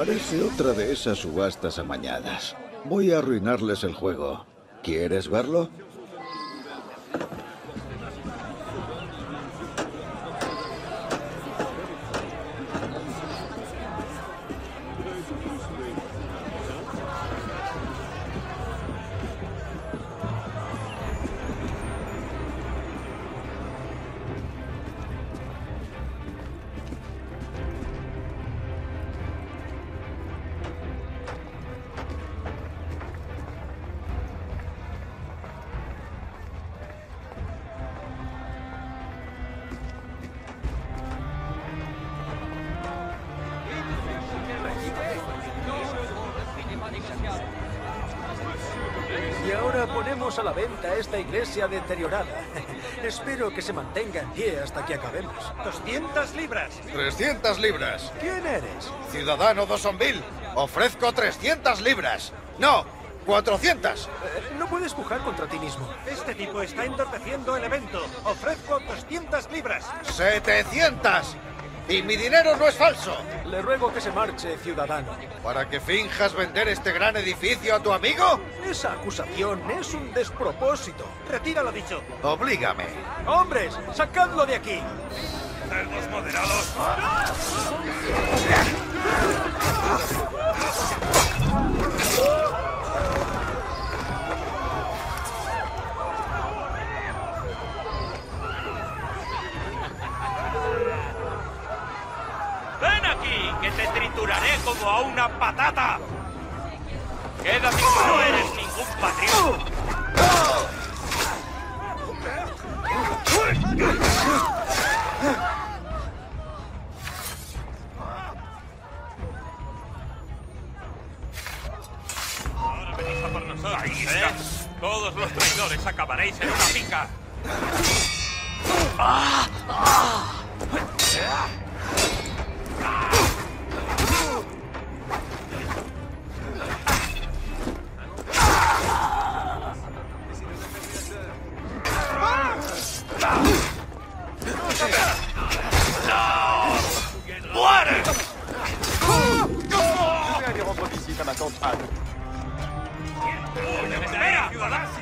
Parece otra de esas subastas amañadas. Voy a arruinarles el juego. ¿Quieres verlo? Ahora ponemos a la venta esta iglesia deteriorada. Espero que se mantenga en pie hasta que acabemos. 200 libras. 300 libras. ¿Quién eres? Ciudadano Dosonville, ofrezco 300 libras. No, 400. Eh, no puedes pujar contra ti mismo. Este tipo está entorpeciendo el evento. Ofrezco 200 libras. 700. Y mi dinero no es falso. Le ruego que se marche, ciudadano. ¿Para que finjas vender este gran edificio a tu amigo? Esa acusación es un despropósito. Retira lo dicho. Oblígame. ¡Hombres, sacadlo de aquí! Cerdos moderados. ¡Ven que te trituraré como a una patata! ¡Quédate que no eres ningún patriota! Ahora venís a por nosotros, ¿eh? Todos los traidores acabaréis en una pica. ¡Ah! ¡Ah! Gonna go target. ¡Espera!